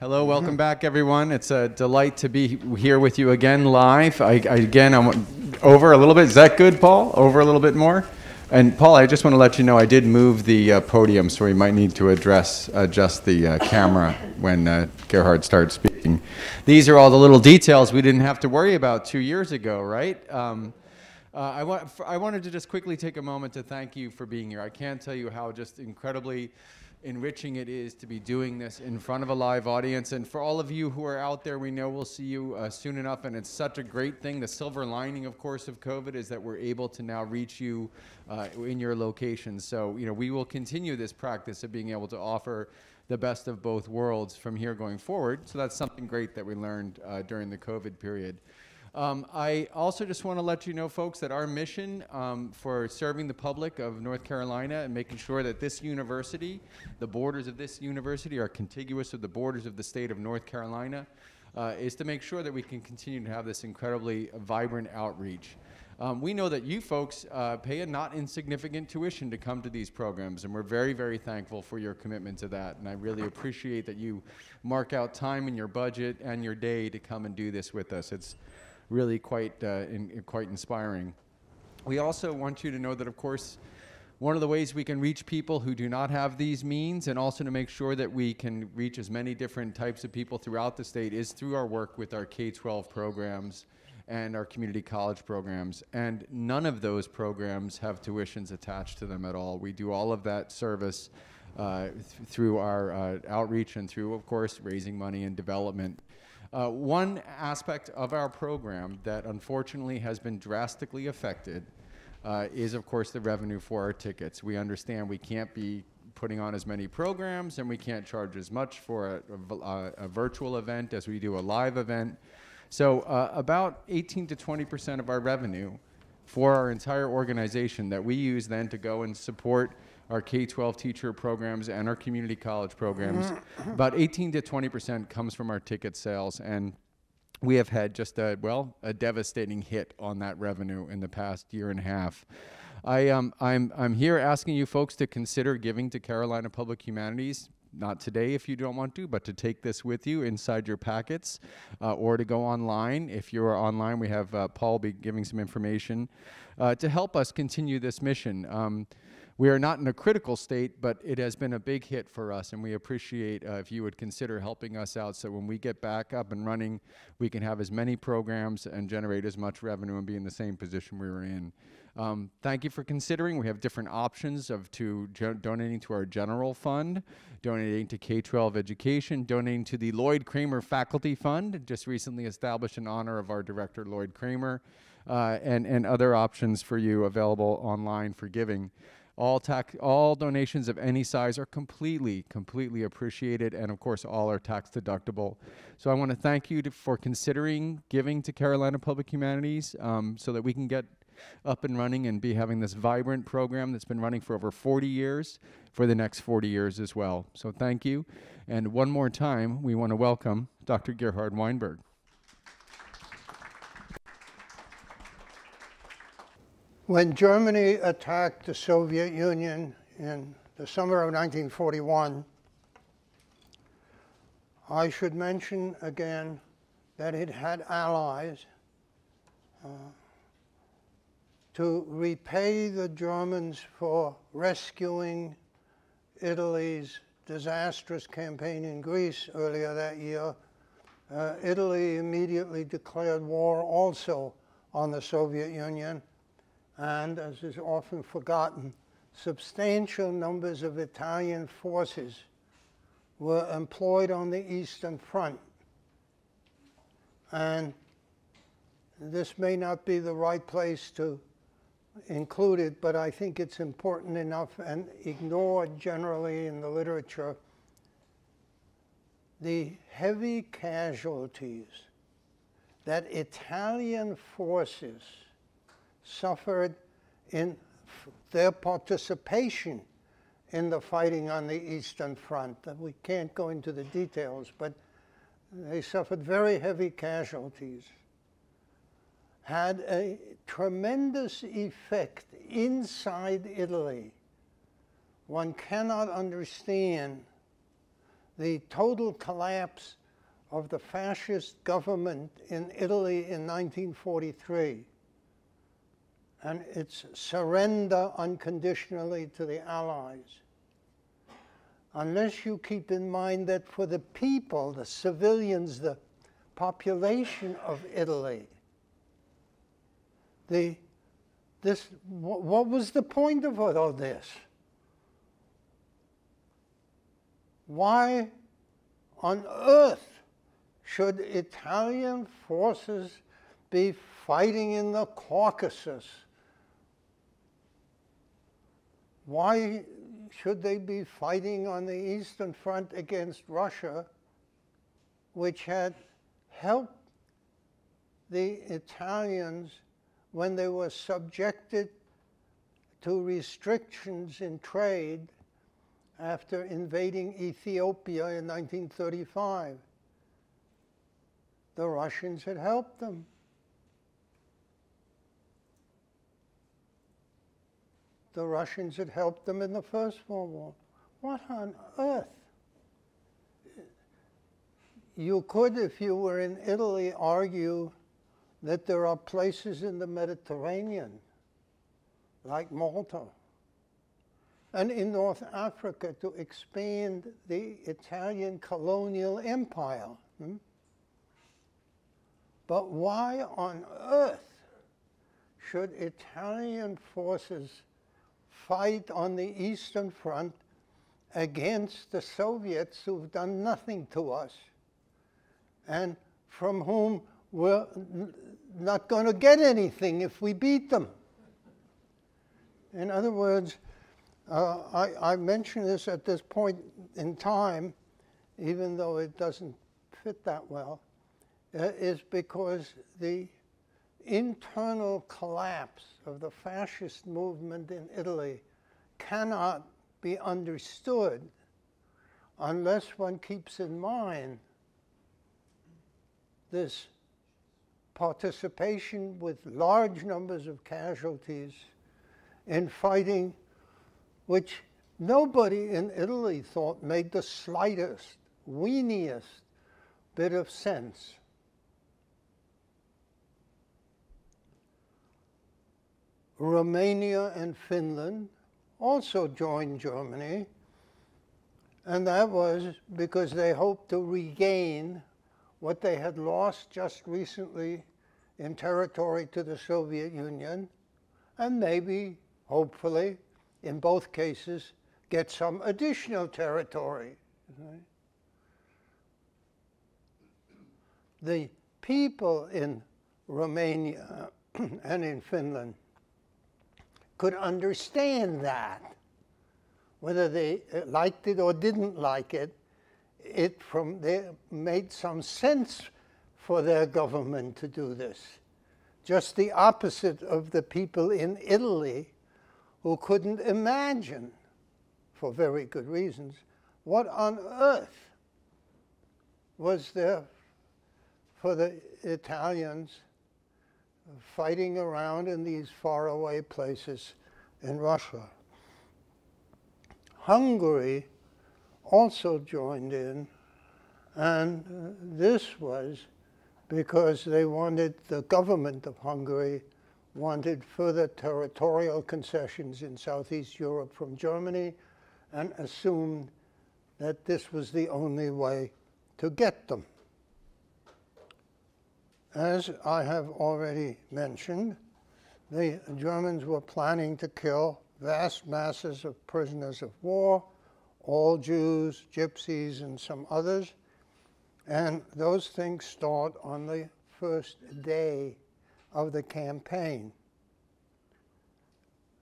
Hello, welcome back, everyone. It's a delight to be here with you again live. I, I, again, I'm over a little bit. Is that good, Paul? Over a little bit more? And Paul, I just want to let you know I did move the uh, podium, so we might need to address adjust the uh, camera when uh, Gerhard starts speaking. These are all the little details we didn't have to worry about two years ago, right? Um, uh, I, want, I wanted to just quickly take a moment to thank you for being here. I can't tell you how just incredibly enriching it is to be doing this in front of a live audience. And for all of you who are out there, we know we'll see you uh, soon enough. And it's such a great thing. The silver lining, of course, of COVID is that we're able to now reach you uh, in your location. So, you know, we will continue this practice of being able to offer the best of both worlds from here going forward. So that's something great that we learned uh, during the COVID period. Um, I also just want to let you know, folks, that our mission um, for serving the public of North Carolina and making sure that this university, the borders of this university are contiguous with the borders of the state of North Carolina, uh, is to make sure that we can continue to have this incredibly vibrant outreach. Um, we know that you folks uh, pay a not insignificant tuition to come to these programs, and we're very, very thankful for your commitment to that. And I really appreciate that you mark out time in your budget and your day to come and do this with us. It's really quite, uh, in, quite inspiring. We also want you to know that, of course, one of the ways we can reach people who do not have these means and also to make sure that we can reach as many different types of people throughout the state is through our work with our K-12 programs and our community college programs. And none of those programs have tuitions attached to them at all. We do all of that service uh, th through our uh, outreach and through, of course, raising money and development uh, one aspect of our program that unfortunately has been drastically affected uh, is, of course, the revenue for our tickets. We understand we can't be putting on as many programs and we can't charge as much for a, a, a virtual event as we do a live event. So uh, about 18 to 20 percent of our revenue for our entire organization that we use then to go and support our K-12 teacher programs and our community college programs. About 18 to 20 percent comes from our ticket sales, and we have had just a well a devastating hit on that revenue in the past year and a half. I, um, I'm, I'm here asking you folks to consider giving to Carolina Public Humanities not today if you don't want to, but to take this with you inside your packets uh, or to go online. If you're online, we have uh, Paul be giving some information uh, to help us continue this mission. Um, we are not in a critical state, but it has been a big hit for us, and we appreciate uh, if you would consider helping us out so when we get back up and running, we can have as many programs and generate as much revenue and be in the same position we were in. Um, thank you for considering. We have different options of to donating to our general fund, donating to K-12 education, donating to the Lloyd Kramer Faculty Fund, just recently established in honor of our director, Lloyd Kramer, uh, and, and other options for you available online for giving. All, tax, all donations of any size are completely, completely appreciated, and of course, all are tax deductible. So I want to thank you to, for considering giving to Carolina Public Humanities um, so that we can get up and running and be having this vibrant program that's been running for over 40 years for the next 40 years as well. So thank you. And one more time, we want to welcome Dr. Gerhard Weinberg. When Germany attacked the Soviet Union in the summer of 1941, I should mention again that it had allies uh, to repay the Germans for rescuing Italy's disastrous campaign in Greece earlier that year. Uh, Italy immediately declared war also on the Soviet Union and, as is often forgotten, substantial numbers of Italian forces were employed on the Eastern Front. And this may not be the right place to include it, but I think it's important enough and ignored generally in the literature. The heavy casualties that Italian forces suffered in their participation in the fighting on the Eastern Front. Uh, we can't go into the details, but they suffered very heavy casualties, had a tremendous effect inside Italy. One cannot understand the total collapse of the fascist government in Italy in 1943 and its surrender unconditionally to the Allies. Unless you keep in mind that for the people, the civilians, the population of Italy, the, this, what was the point of all this? Why on earth should Italian forces be fighting in the Caucasus? Why should they be fighting on the Eastern Front against Russia, which had helped the Italians when they were subjected to restrictions in trade after invading Ethiopia in 1935. The Russians had helped them. The Russians had helped them in the First World War. What on earth? You could, if you were in Italy, argue that there are places in the Mediterranean, like Malta, and in North Africa to expand the Italian colonial empire. Hmm? But why on earth should Italian forces fight on the Eastern Front against the Soviets who've done nothing to us and from whom we're not going to get anything if we beat them? In other words, uh, I, I mention this at this point in time, even though it doesn't fit that well, uh, is because the internal collapse of the fascist movement in Italy cannot be understood unless one keeps in mind this participation with large numbers of casualties in fighting which nobody in Italy thought made the slightest, weeniest bit of sense. Romania and Finland also joined Germany, and that was because they hoped to regain what they had lost just recently in territory to the Soviet Union, and maybe, hopefully, in both cases, get some additional territory. The people in Romania and in Finland could understand that. Whether they uh, liked it or didn't like it, it from there made some sense for their government to do this. Just the opposite of the people in Italy who couldn't imagine, for very good reasons, what on earth was there for the Italians fighting around in these faraway places in Russia. Hungary also joined in, and uh, this was because they wanted the government of Hungary wanted further territorial concessions in Southeast Europe from Germany and assumed that this was the only way to get them. As I have already mentioned, the Germans were planning to kill vast masses of prisoners of war, all Jews, gypsies, and some others. And those things start on the first day of the campaign.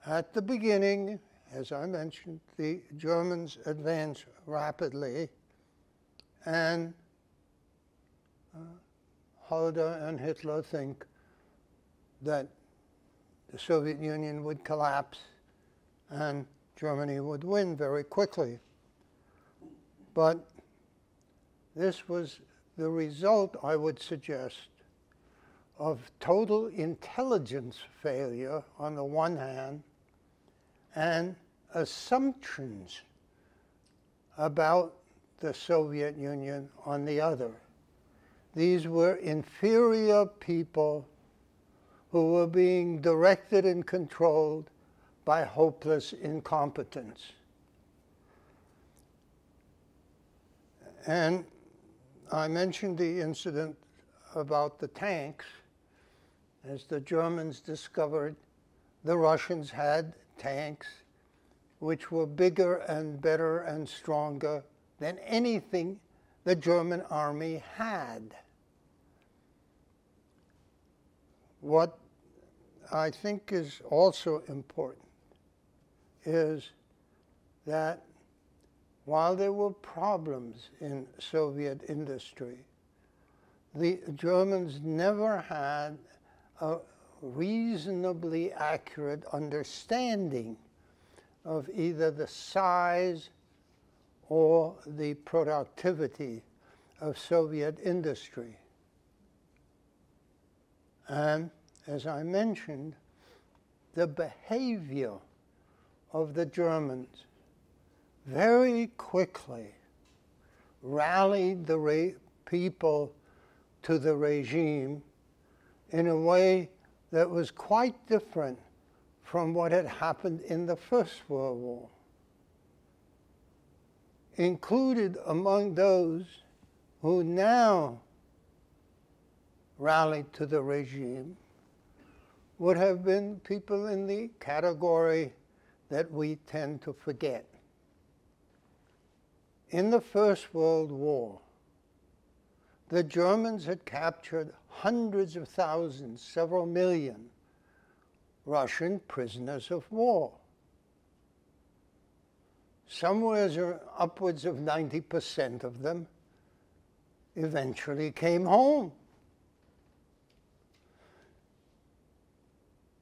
At the beginning, as I mentioned, the Germans advance rapidly, and uh, Halder and Hitler think that the Soviet Union would collapse and Germany would win very quickly. But this was the result, I would suggest, of total intelligence failure on the one hand and assumptions about the Soviet Union on the other. These were inferior people who were being directed and controlled by hopeless incompetence. And I mentioned the incident about the tanks. As the Germans discovered, the Russians had tanks which were bigger and better and stronger than anything the German army had. What I think is also important is that while there were problems in Soviet industry, the Germans never had a reasonably accurate understanding of either the size or the productivity of Soviet industry. And as I mentioned, the behavior of the Germans very quickly rallied the people to the regime in a way that was quite different from what had happened in the First World War. Included among those who now rallied to the regime would have been people in the category that we tend to forget. In the First World War, the Germans had captured hundreds of thousands, several million Russian prisoners of war. Somewhere upwards of 90% of them eventually came home.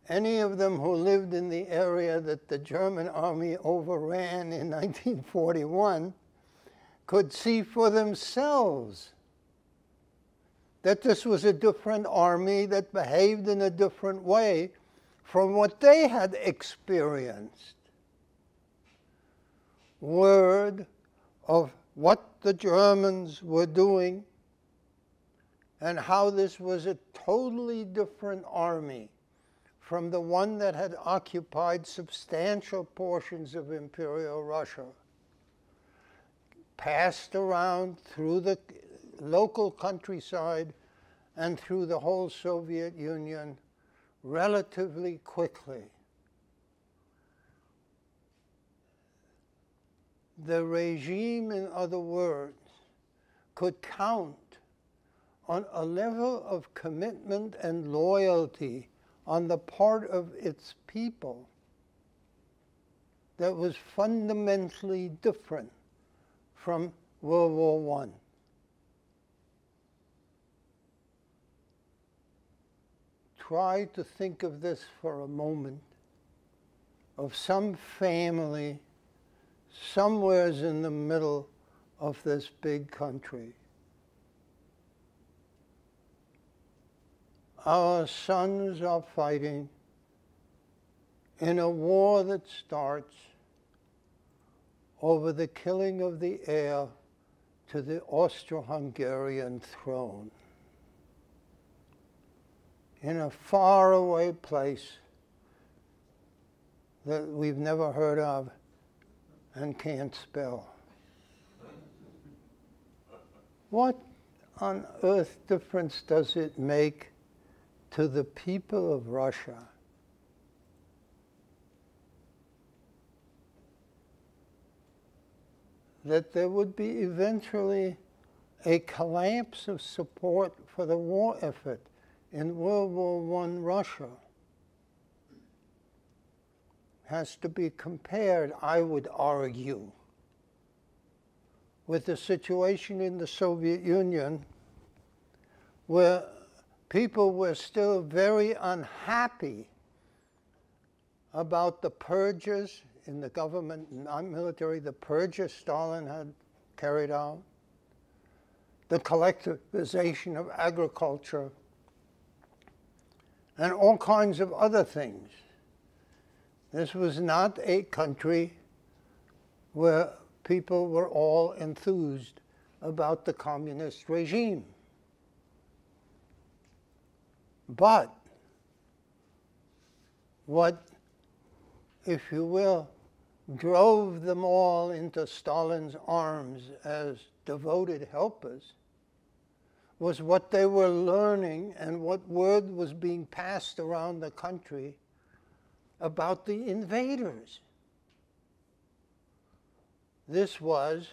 Any of them who lived in the area that the German army overran in 1941 could see for themselves that this was a different army that behaved in a different way from what they had experienced. Word of what the Germans were doing and how this was a totally different army from the one that had occupied substantial portions of Imperial Russia passed around through the local countryside and through the whole Soviet Union relatively quickly. The regime, in other words, could count on a level of commitment and loyalty on the part of its people that was fundamentally different from World War I. Try to think of this for a moment of some family somewheres in the middle of this big country. Our sons are fighting in a war that starts over the killing of the heir to the Austro-Hungarian throne in a faraway place that we've never heard of and can't spell. What on earth difference does it make to the people of Russia that there would be eventually a collapse of support for the war effort in World War I Russia has to be compared, I would argue, with the situation in the Soviet Union where people were still very unhappy about the purges in the government, and military, the purges Stalin had carried out, the collectivization of agriculture, and all kinds of other things. This was not a country where people were all enthused about the communist regime. But what, if you will, drove them all into Stalin's arms as devoted helpers was what they were learning and what word was being passed around the country about the invaders. This was,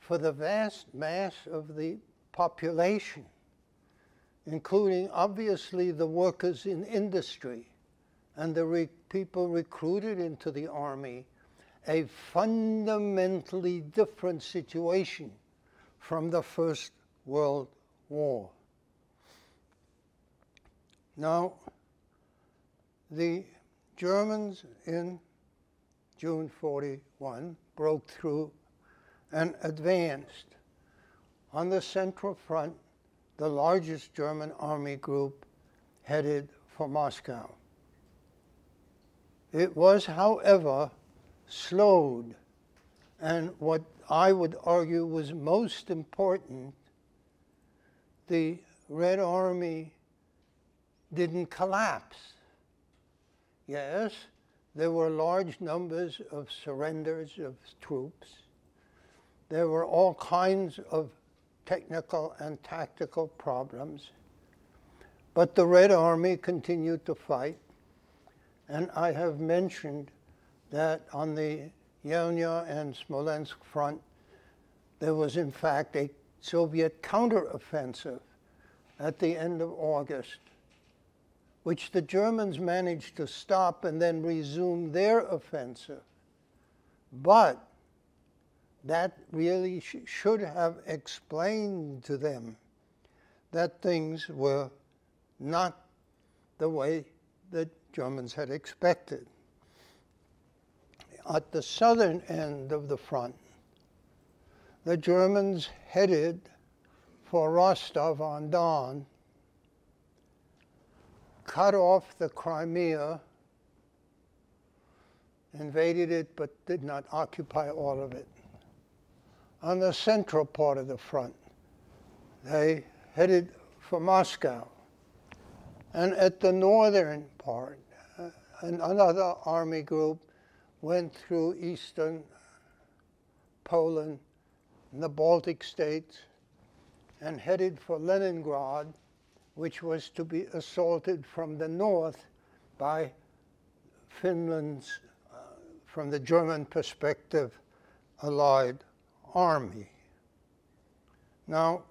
for the vast mass of the population, including obviously the workers in industry and the re people recruited into the army, a fundamentally different situation from the First World War. Now, the Germans in June 41 broke through and advanced on the Central Front, the largest German army group headed for Moscow. It was, however, slowed, and what I would argue was most important, the Red Army didn't collapse. Yes, there were large numbers of surrenders of troops. There were all kinds of technical and tactical problems. But the Red Army continued to fight. And I have mentioned that on the Yelnya and Smolensk front, there was in fact a Soviet counteroffensive at the end of August, which the Germans managed to stop and then resume their offensive. But that really sh should have explained to them that things were not the way the Germans had expected at the southern end of the front, the Germans headed for Rostov on Don, cut off the Crimea, invaded it but did not occupy all of it. On the central part of the front, they headed for Moscow. And at the northern part, uh, another army group went through eastern Poland and the Baltic states and headed for Leningrad, which was to be assaulted from the north by Finland's, uh, from the German perspective, allied army. Now,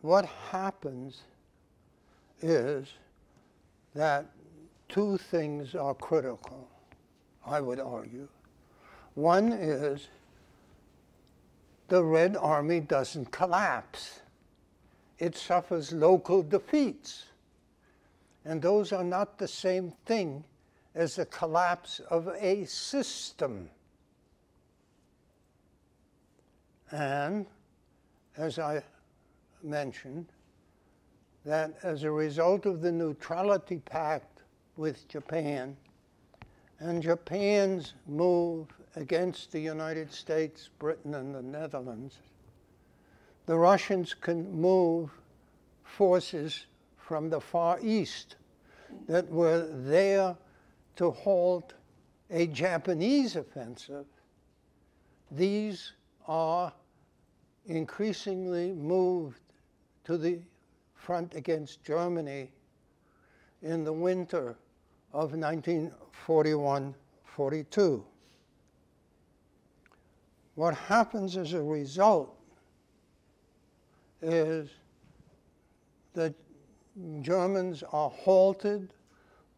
what happens is that two things are critical, I would argue. One is the Red Army doesn't collapse. It suffers local defeats. And those are not the same thing as the collapse of a system. And as I mentioned, that as a result of the Neutrality Pact with Japan. And Japan's move against the United States, Britain, and the Netherlands, the Russians can move forces from the Far East that were there to halt a Japanese offensive. These are increasingly moved to the front against Germany in the winter of 1941-42. What happens as a result is that Germans are halted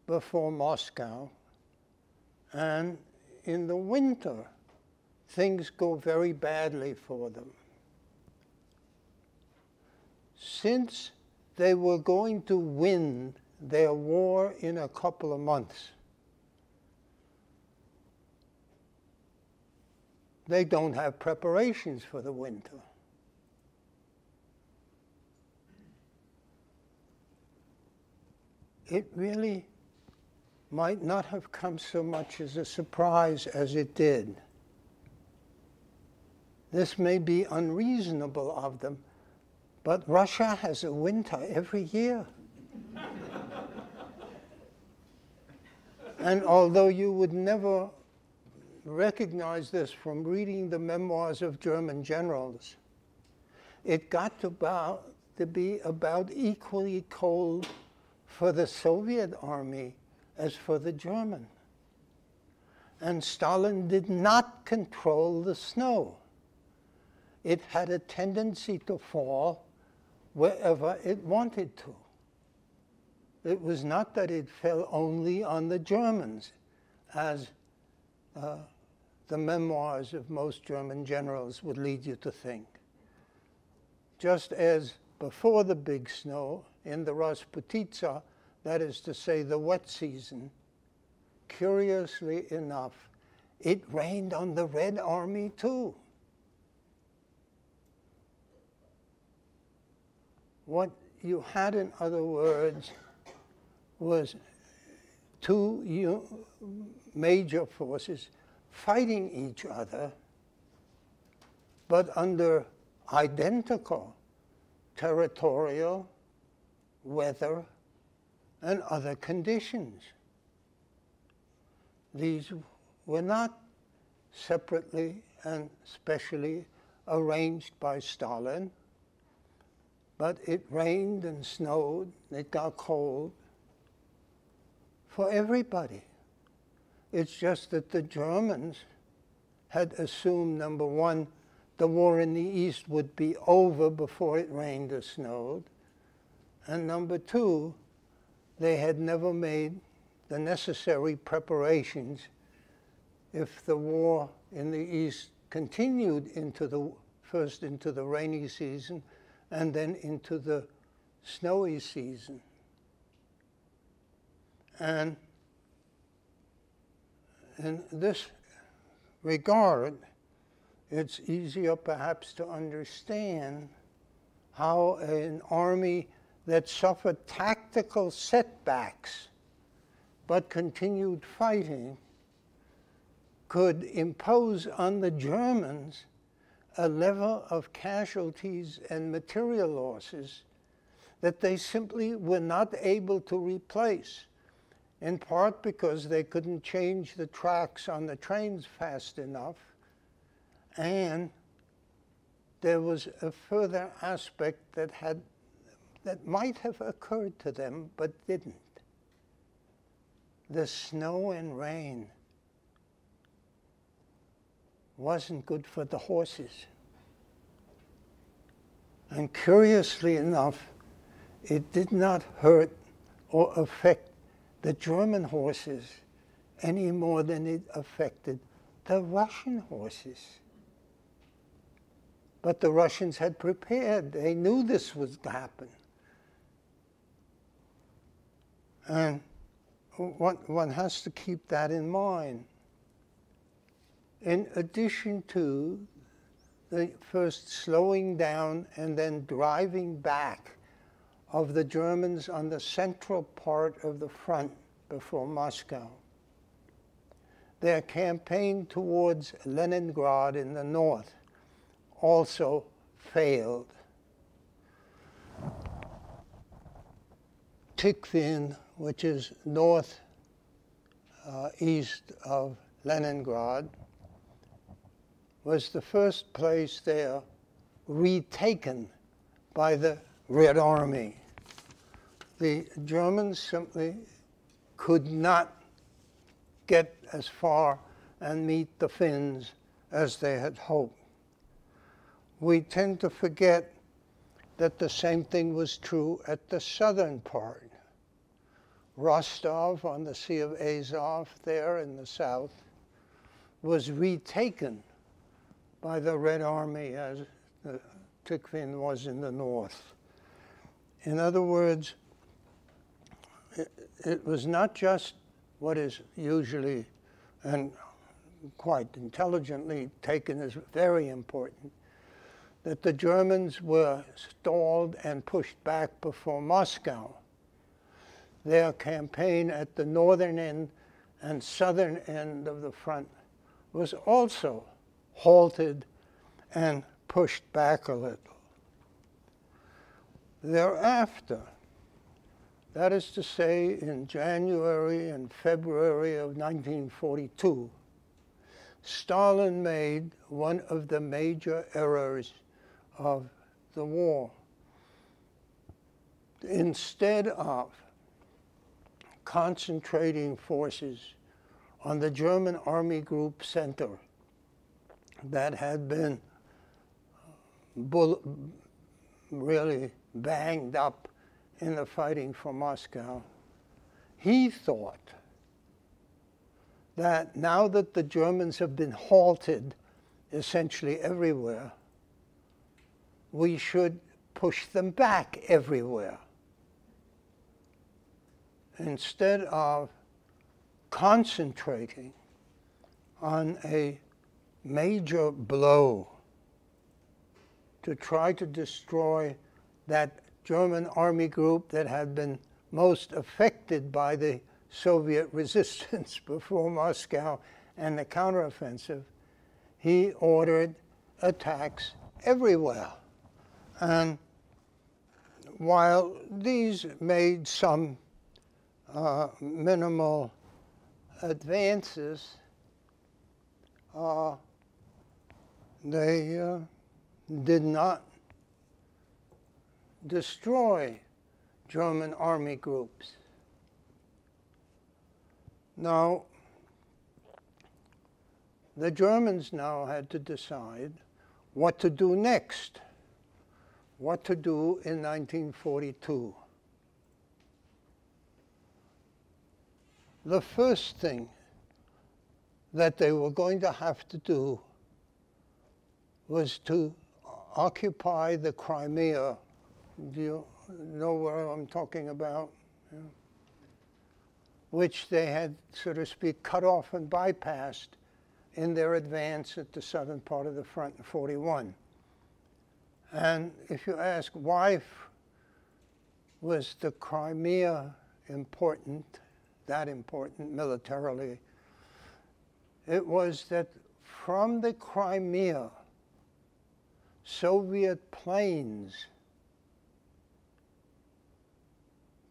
before Moscow, and in the winter, things go very badly for them. Since they were going to win their war in a couple of months. They don't have preparations for the winter. It really might not have come so much as a surprise as it did. This may be unreasonable of them, but Russia has a winter every year. and although you would never recognize this from reading the memoirs of German generals, it got to, about, to be about equally cold for the Soviet army as for the German. And Stalin did not control the snow. It had a tendency to fall wherever it wanted to. It was not that it fell only on the Germans, as uh, the memoirs of most German generals would lead you to think. Just as before the big snow in the Rasputitsa, that is to say, the wet season, curiously enough, it rained on the Red Army too. What you had, in other words, was two major forces fighting each other, but under identical territorial, weather, and other conditions. These were not separately and specially arranged by Stalin, but it rained and snowed, it got cold for everybody. It's just that the Germans had assumed, number one, the war in the East would be over before it rained or snowed. And number two, they had never made the necessary preparations if the war in the East continued into the first into the rainy season and then into the snowy season. And in this regard, it's easier perhaps to understand how an army that suffered tactical setbacks but continued fighting could impose on the Germans a level of casualties and material losses that they simply were not able to replace, in part because they couldn't change the tracks on the trains fast enough, and there was a further aspect that had that might have occurred to them but didn't. The snow and rain wasn't good for the horses. And curiously enough, it did not hurt or affect the German horses any more than it affected the Russian horses. But the Russians had prepared. They knew this was to happen. And one, one has to keep that in mind. In addition to the first slowing down and then driving back of the Germans on the central part of the front before Moscow. Their campaign towards Leningrad in the north also failed. Tikhvin which is north uh, east of Leningrad, was the first place there retaken by the Red Army. The Germans simply could not get as far and meet the Finns as they had hoped. We tend to forget that the same thing was true at the southern part. Rostov on the Sea of Azov, there in the south, was retaken by the Red Army as the Tikhvin was in the north. In other words, it, it was not just what is usually and quite intelligently taken as very important, that the Germans were stalled and pushed back before Moscow their campaign at the northern end and southern end of the front was also halted and pushed back a little. Thereafter, that is to say, in January and February of 1942, Stalin made one of the major errors of the war. Instead of concentrating forces on the German Army Group Center that had been uh, really banged up in the fighting for Moscow. He thought that now that the Germans have been halted essentially everywhere, we should push them back everywhere instead of concentrating on a major blow to try to destroy that German army group that had been most affected by the Soviet resistance before Moscow and the counteroffensive, he ordered attacks everywhere. And while these made some uh, minimal advances, uh, they uh, did not destroy German army groups. Now, the Germans now had to decide what to do next, what to do in 1942. The first thing that they were going to have to do was to occupy the Crimea do you know what I'm talking about? Yeah. Which they had, so to speak, cut off and bypassed in their advance at the southern part of the front in 41. And if you ask why was the Crimea important, that important militarily, it was that from the Crimea, Soviet planes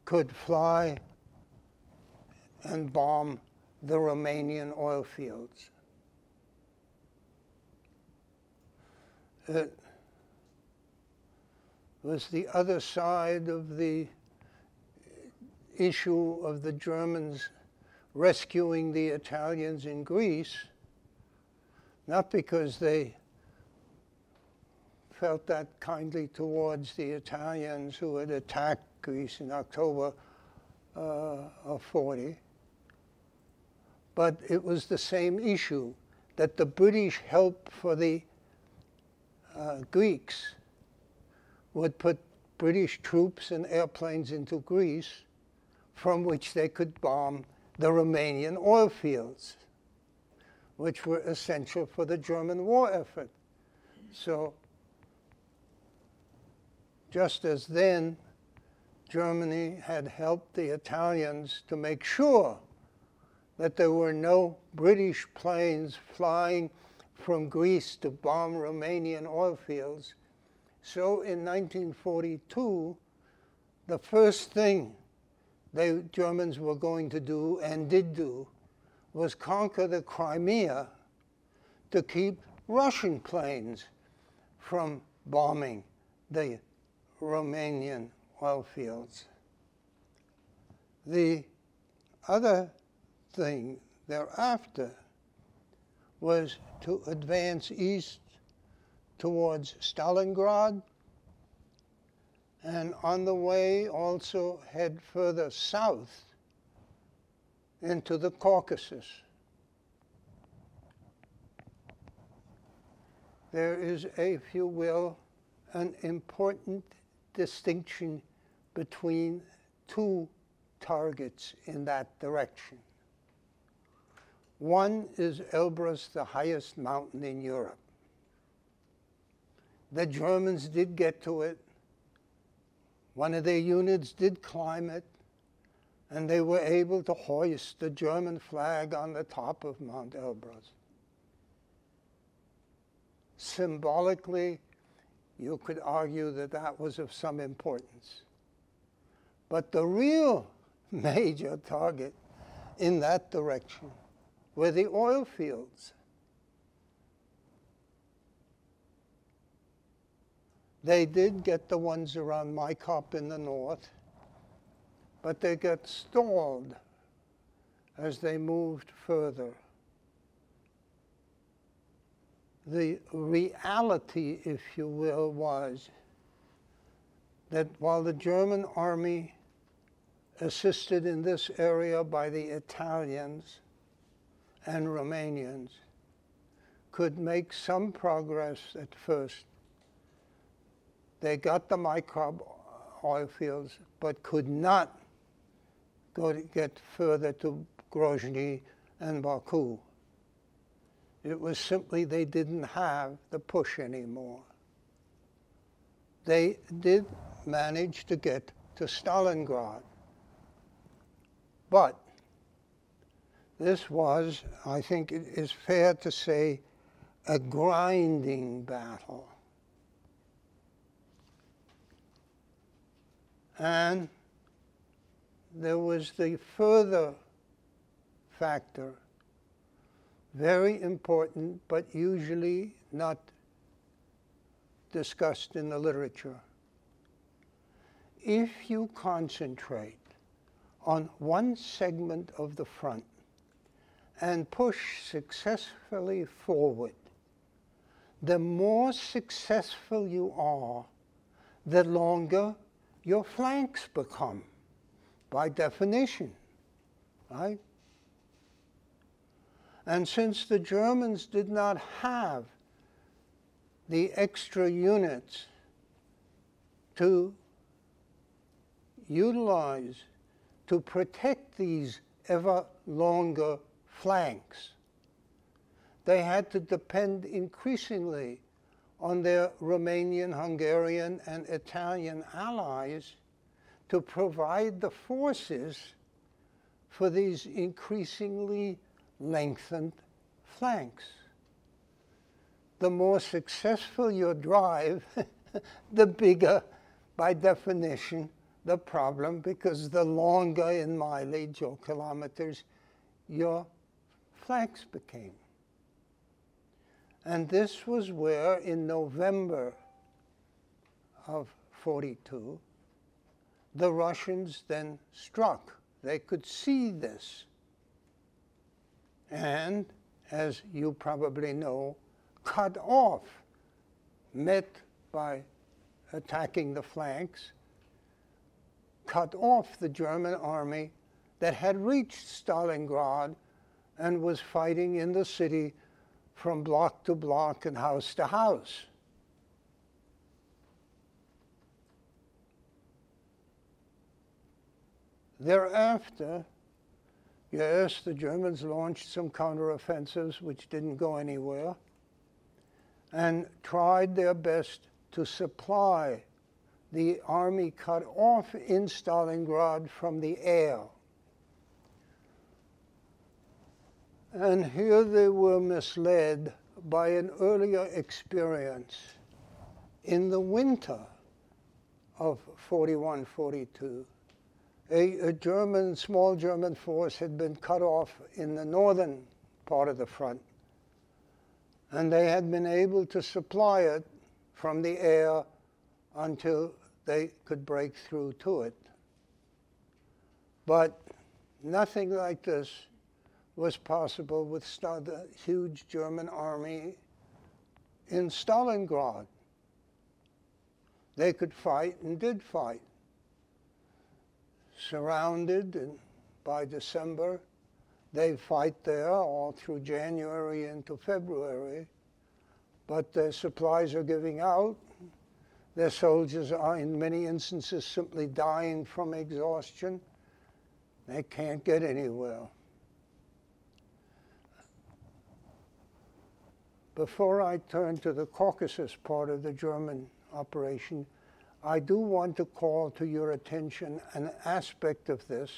could fly and bomb the Romanian oil fields. It was the other side of the issue of the Germans rescuing the Italians in Greece, not because they felt that kindly towards the Italians who had attacked Greece in October uh, of 40. But it was the same issue that the British help for the uh, Greeks would put British troops and airplanes into Greece from which they could bomb the Romanian oil fields, which were essential for the German war effort. So just as then Germany had helped the Italians to make sure that there were no British planes flying from Greece to bomb Romanian oil fields. So in 1942, the first thing the Germans were going to do and did do was conquer the Crimea to keep Russian planes from bombing the Romanian oil fields. The other thing thereafter was to advance east towards Stalingrad and on the way also head further south into the Caucasus. There is, if you will, an important distinction between two targets in that direction. One is Elbrus, the highest mountain in Europe. The Germans did get to it. One of their units did climb it, and they were able to hoist the German flag on the top of Mount Elbrus. Symbolically, you could argue that that was of some importance. But the real major target in that direction were the oil fields. They did get the ones around Maikop in the north, but they got stalled as they moved further. The reality, if you will, was that while the German army assisted in this area by the Italians and Romanians could make some progress at first. They got the Maikop oil fields, but could not go to get further to Grozny and Baku. It was simply they didn't have the push anymore. They did manage to get to Stalingrad. But this was, I think it is fair to say, a grinding battle. And there was the further factor, very important, but usually not discussed in the literature. If you concentrate on one segment of the front and push successfully forward, the more successful you are, the longer your flanks become, by definition, right? And since the Germans did not have the extra units to utilize to protect these ever longer flanks. They had to depend increasingly on their Romanian, Hungarian, and Italian allies to provide the forces for these increasingly lengthened flanks. The more successful your drive, the bigger, by definition, the problem because the longer in mileage or kilometers your flanks became. And this was where in November of 42, the Russians then struck. They could see this. And, as you probably know, cut off, met by attacking the flanks, cut off the German army that had reached Stalingrad and was fighting in the city from block to block and house to house. Thereafter, yes, the Germans launched some counteroffensives which didn't go anywhere and tried their best to supply the army cut off in Stalingrad from the air. And here they were misled by an earlier experience in the winter of 41 42. A, a, German, small German force had been cut off in the northern part of the front, and they had been able to supply it from the air until they could break through to it. But nothing like this was possible with the huge German army in Stalingrad. They could fight and did fight. Surrounded and by December, they fight there all through January into February, but their supplies are giving out their soldiers are, in many instances, simply dying from exhaustion. They can't get anywhere. Before I turn to the Caucasus part of the German operation, I do want to call to your attention an aspect of this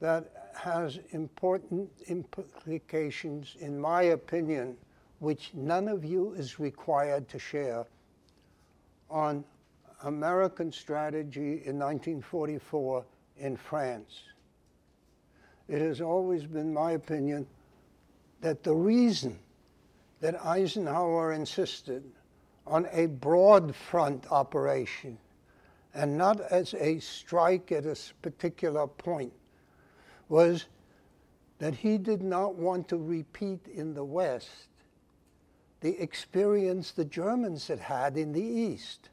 that has important implications, in my opinion, which none of you is required to share, on American strategy in 1944 in France. It has always been my opinion that the reason that Eisenhower insisted on a broad front operation and not as a strike at a particular point was that he did not want to repeat in the West the experience the Germans had had in the East.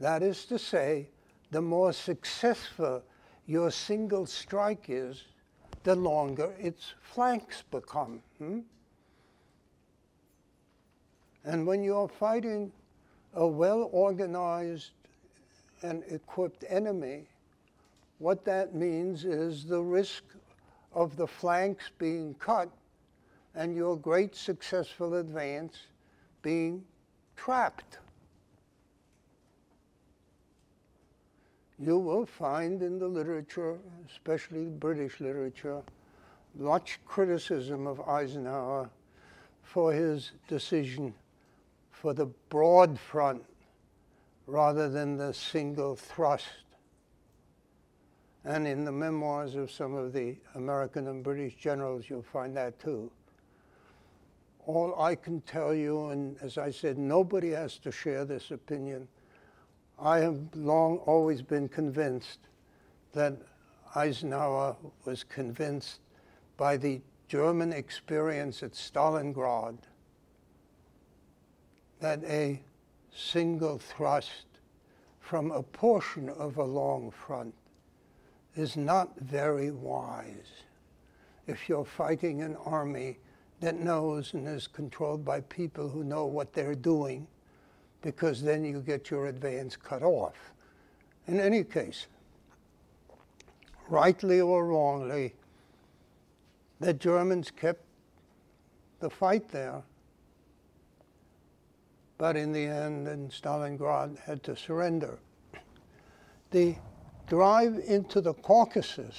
That is to say, the more successful your single strike is, the longer its flanks become. Hmm? And when you're fighting a well organized and equipped enemy, what that means is the risk of the flanks being cut and your great successful advance being trapped. You will find in the literature, especially British literature, much criticism of Eisenhower for his decision for the broad front rather than the single thrust. And in the memoirs of some of the American and British generals, you'll find that too. All I can tell you, and as I said, nobody has to share this opinion. I have long always been convinced that Eisenhower was convinced by the German experience at Stalingrad that a single thrust from a portion of a long front is not very wise if you're fighting an army that knows and is controlled by people who know what they're doing, because then you get your advance cut off. In any case, rightly or wrongly, the Germans kept the fight there but in the end, and Stalingrad had to surrender. The drive into the Caucasus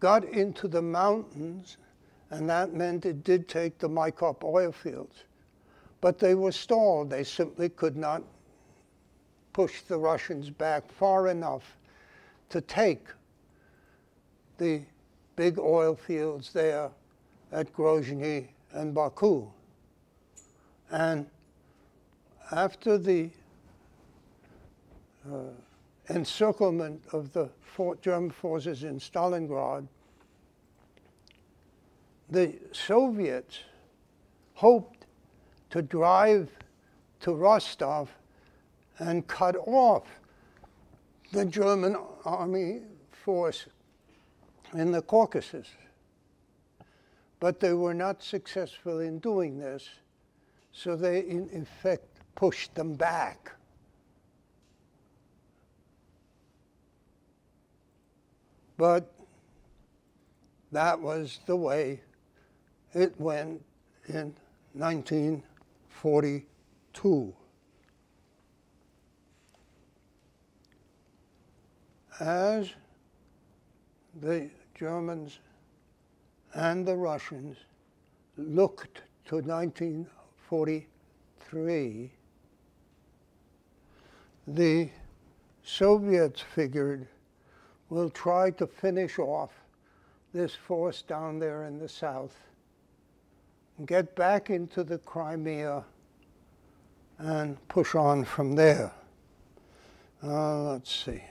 got into the mountains, and that meant it did take the Maykop oil fields. But they were stalled. They simply could not push the Russians back far enough to take the big oil fields there at Grozny and Baku. And after the uh, encirclement of the German forces in Stalingrad, the Soviets hoped to drive to Rostov and cut off the German army force in the Caucasus. But they were not successful in doing this, so they in effect pushed them back. But that was the way it went in 1942. As the Germans and the Russians looked to 1943, the Soviets figured we'll try to finish off this force down there in the south and get back into the Crimea and push on from there. Uh, let's see.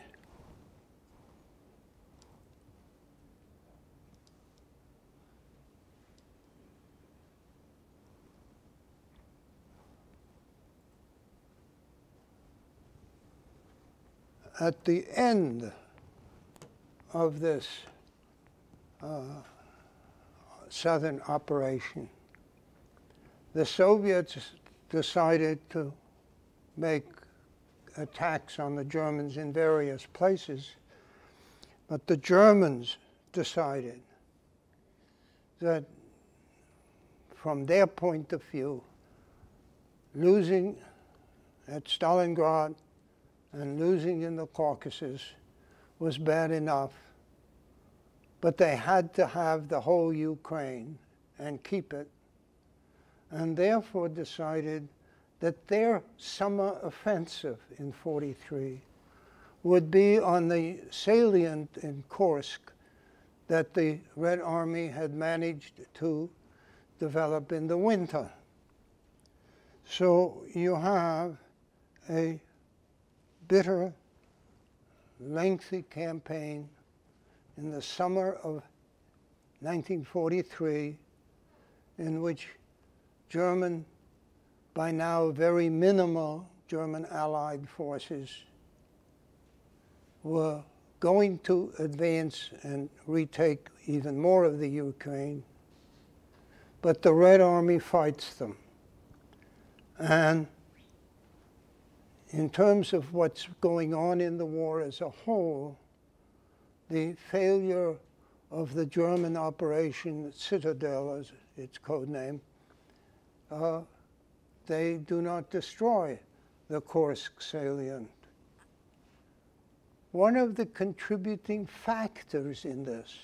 At the end of this uh, southern operation, the Soviets decided to make attacks on the Germans in various places, but the Germans decided that from their point of view, losing at Stalingrad and losing in the Caucasus was bad enough. but they had to have the whole Ukraine and keep it, and therefore decided that their summer offensive in 43 would be on the salient in Kursk that the Red Army had managed to develop in the winter. So you have a bitter, lengthy campaign in the summer of 1943 in which German, by now very minimal German Allied forces were going to advance and retake even more of the Ukraine, but the Red Army fights them. And in terms of what's going on in the war as a whole, the failure of the German operation Citadel, as its code name, uh, they do not destroy the Kursk salient. One of the contributing factors in this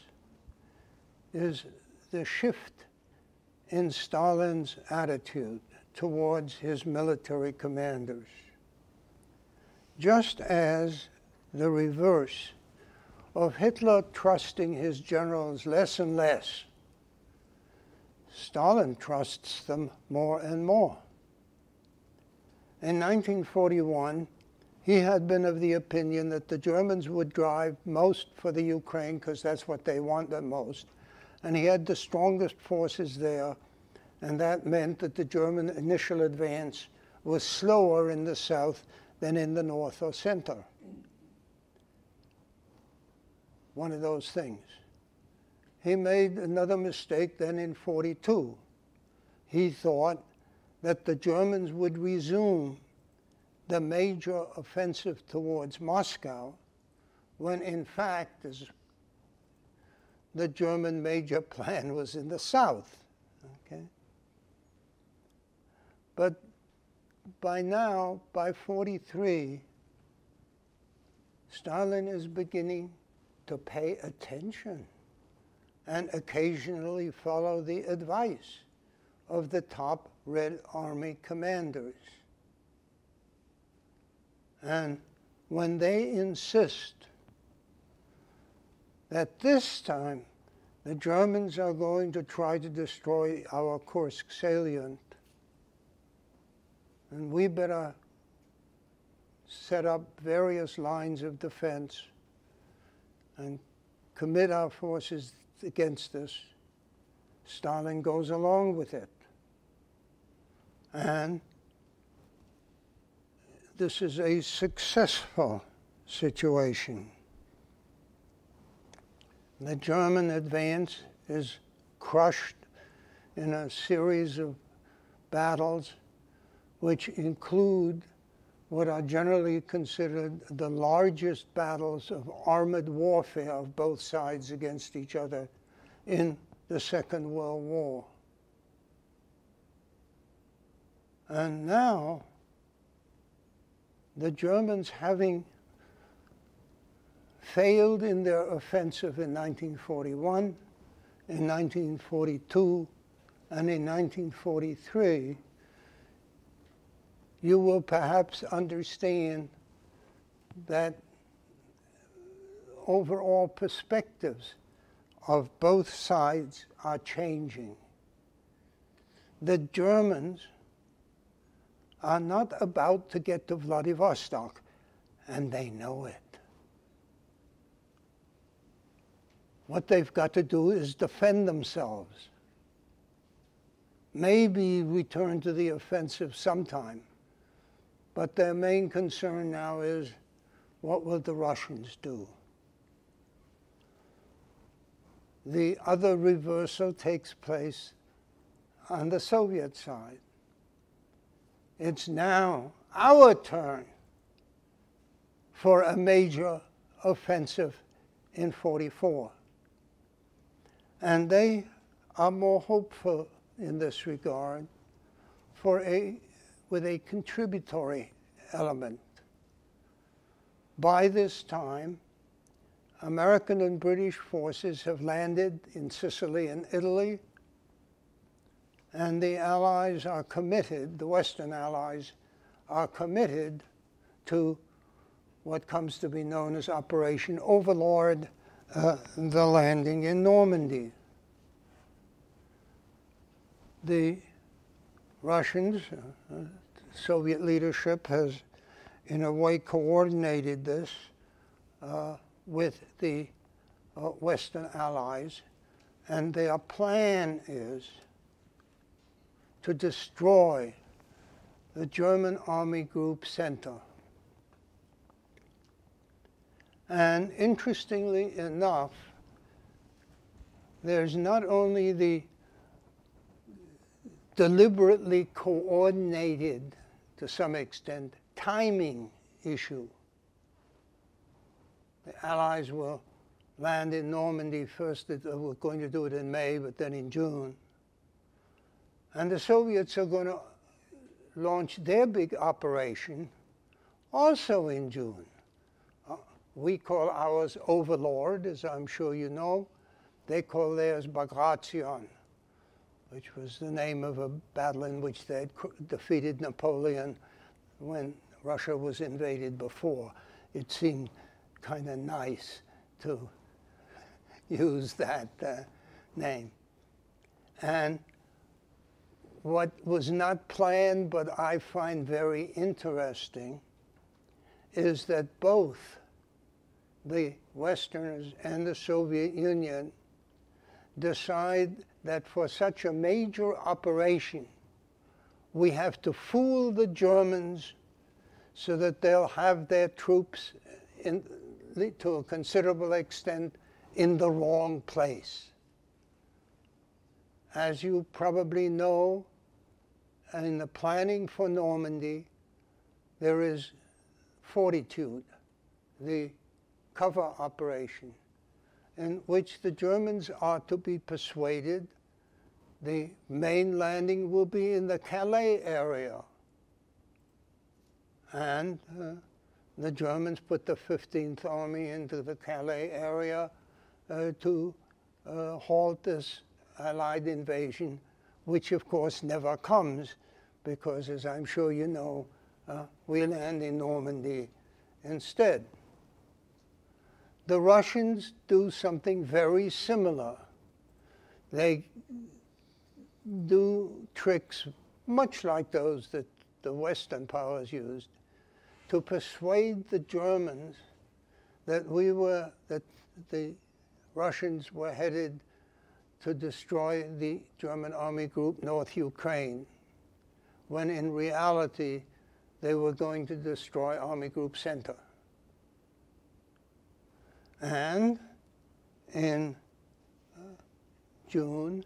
is the shift in Stalin's attitude towards his military commanders. Just as the reverse of Hitler trusting his generals less and less, Stalin trusts them more and more. In 1941, he had been of the opinion that the Germans would drive most for the Ukraine because that's what they want the most. And he had the strongest forces there. And that meant that the German initial advance was slower in the south than in the north or center. One of those things. He made another mistake then in 42. He thought that the Germans would resume the major offensive towards Moscow, when in fact the German major plan was in the south. Okay? But by now, by 43, Stalin is beginning to pay attention and occasionally follow the advice of the top Red Army commanders. And when they insist that this time the Germans are going to try to destroy our Kursk salient, and we better set up various lines of defense and commit our forces against this. Stalin goes along with it. And this is a successful situation. The German advance is crushed in a series of battles which include what are generally considered the largest battles of armored warfare of both sides against each other in the Second World War. And now, the Germans having failed in their offensive in 1941, in 1942, and in 1943, you will perhaps understand that overall perspectives of both sides are changing. The Germans are not about to get to Vladivostok, and they know it. What they've got to do is defend themselves. Maybe return to the offensive sometime. But their main concern now is what will the Russians do? The other reversal takes place on the Soviet side. It's now our turn for a major offensive in 44. And they are more hopeful in this regard for a, with a contributory element. By this time, American and British forces have landed in Sicily and Italy, and the Allies are committed, the Western Allies are committed to what comes to be known as Operation Overlord, uh, the landing in Normandy. The Russians, uh, Soviet leadership has in a way coordinated this uh, with the uh, Western allies, and their plan is to destroy the German Army Group Center. And interestingly enough, there's not only the deliberately coordinated, to some extent, timing issue. The Allies will land in Normandy first, they were going to do it in May, but then in June. And the Soviets are going to launch their big operation also in June. Uh, we call ours Overlord, as I'm sure you know. They call theirs Bagration, which was the name of a battle in which they had defeated Napoleon when Russia was invaded before. It seemed kind of nice to use that uh, name. And what was not planned, but I find very interesting, is that both the Westerners and the Soviet Union decide that for such a major operation, we have to fool the Germans so that they'll have their troops in, to a considerable extent in the wrong place. As you probably know, in the planning for Normandy, there is Fortitude, the cover operation, in which the Germans are to be persuaded the main landing will be in the Calais area. And uh, the Germans put the 15th Army into the Calais area uh, to uh, halt this Allied invasion, which of course never comes because, as I'm sure you know, uh, we land in Normandy instead. The Russians do something very similar. They do tricks much like those that the Western powers used to persuade the Germans that we were, that the Russians were headed to destroy the German army group North Ukraine when in reality they were going to destroy Army Group Center. And in uh, June,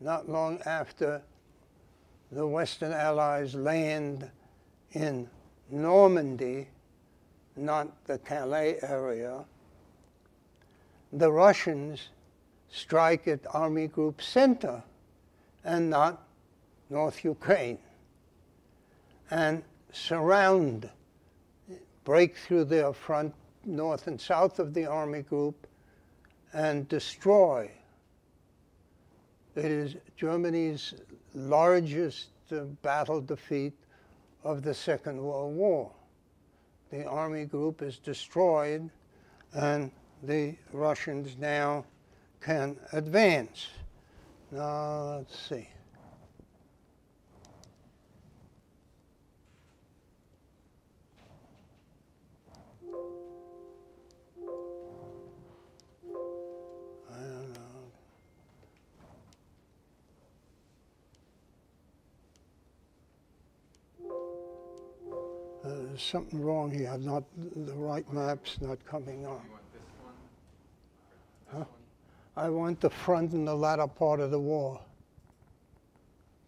not long after the Western Allies land in Normandy, not the Calais area, the Russians strike at Army Group Center and not North Ukraine and surround, break through their front north and south of the army group and destroy. It is Germany's largest uh, battle defeat of the Second World War. The army group is destroyed and the Russians now can advance. Now, let's see. There's something wrong here. Not the right map's not coming up. Huh? I want the front and the latter part of the wall.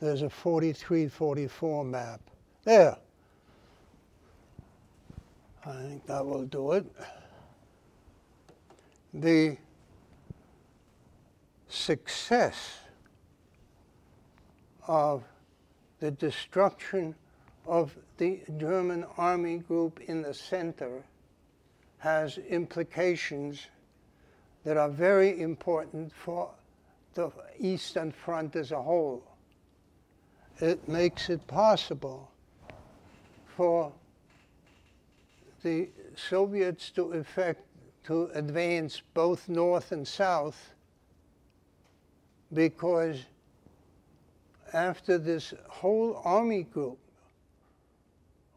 There's a 43, 44 map. There. I think that will do it. The success of the destruction of the German army group in the center has implications that are very important for the Eastern Front as a whole. It makes it possible for the Soviets to effect to advance both north and south because after this whole army group,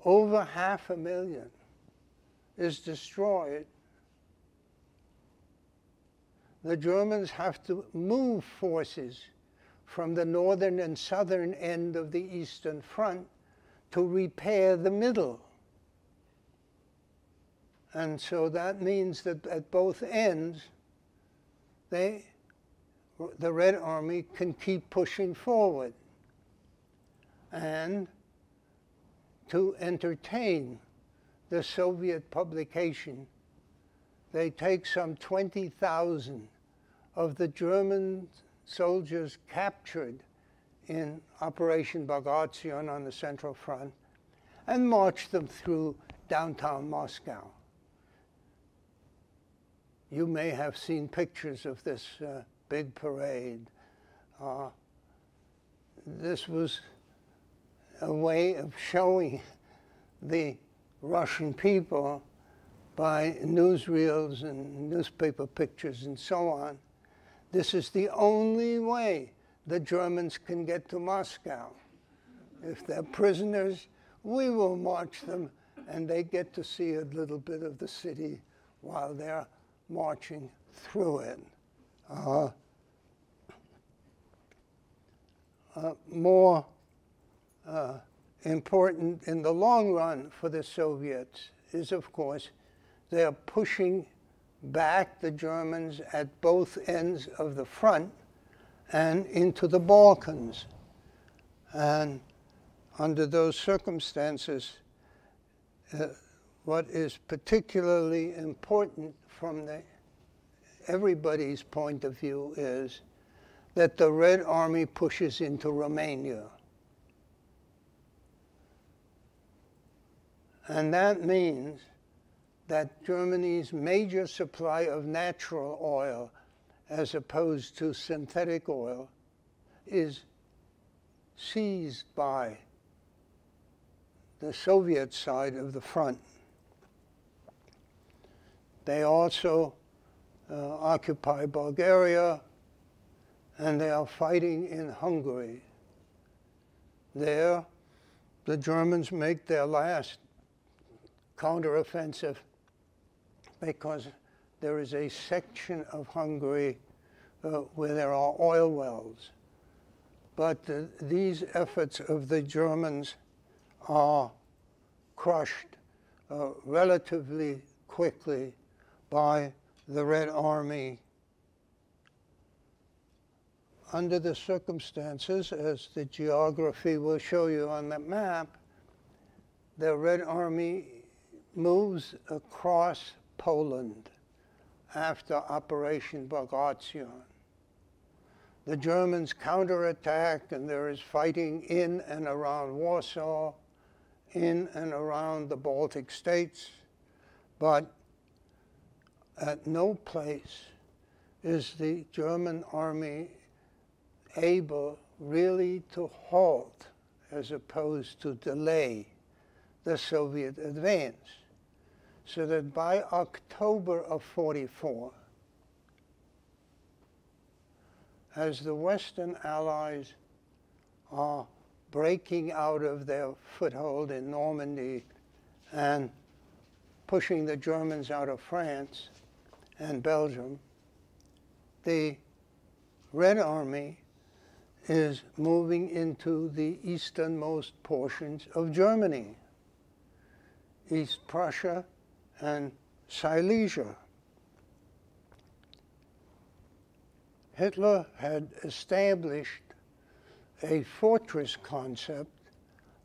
over half a million is destroyed, the Germans have to move forces from the northern and southern end of the Eastern Front to repair the middle. And so that means that at both ends, they, the Red Army can keep pushing forward. And to entertain the Soviet publication, they take some 20,000 of the German soldiers captured in Operation Bagration on the Central Front and march them through downtown Moscow. You may have seen pictures of this uh, big parade. Uh, this was a way of showing the Russian people by newsreels and newspaper pictures and so on. This is the only way the Germans can get to Moscow. If they're prisoners, we will march them and they get to see a little bit of the city while they're marching through it. Uh, uh, more uh, important in the long run for the Soviets is, of course, they're pushing back the Germans at both ends of the front and into the Balkans. And under those circumstances, uh, what is particularly important from the, everybody's point of view is that the Red Army pushes into Romania. And that means that Germany's major supply of natural oil, as opposed to synthetic oil, is seized by the Soviet side of the front. They also uh, occupy Bulgaria and they are fighting in Hungary. There, the Germans make their last counteroffensive because there is a section of Hungary uh, where there are oil wells. But these efforts of the Germans are crushed uh, relatively quickly by the Red Army. Under the circumstances, as the geography will show you on the map, the Red Army moves across Poland after Operation Bagration. The Germans counterattack and there is fighting in and around Warsaw, in and around the Baltic states, but at no place is the German army able really to halt as opposed to delay the Soviet advance. So that by October of 44, as the Western Allies are breaking out of their foothold in Normandy and pushing the Germans out of France, and Belgium, the Red Army is moving into the easternmost portions of Germany, East Prussia and Silesia. Hitler had established a fortress concept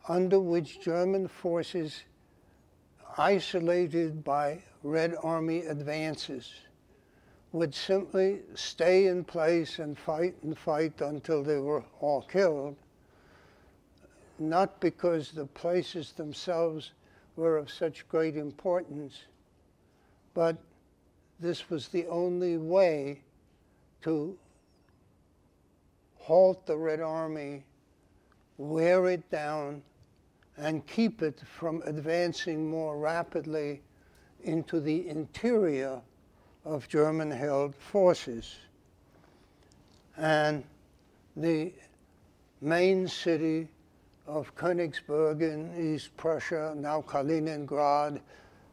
under which German forces isolated by Red Army advances would simply stay in place and fight and fight until they were all killed, not because the places themselves were of such great importance, But this was the only way to halt the Red Army, wear it down, and keep it from advancing more rapidly into the interior of German held forces. And the main city of Königsberg in East Prussia, now Kaliningrad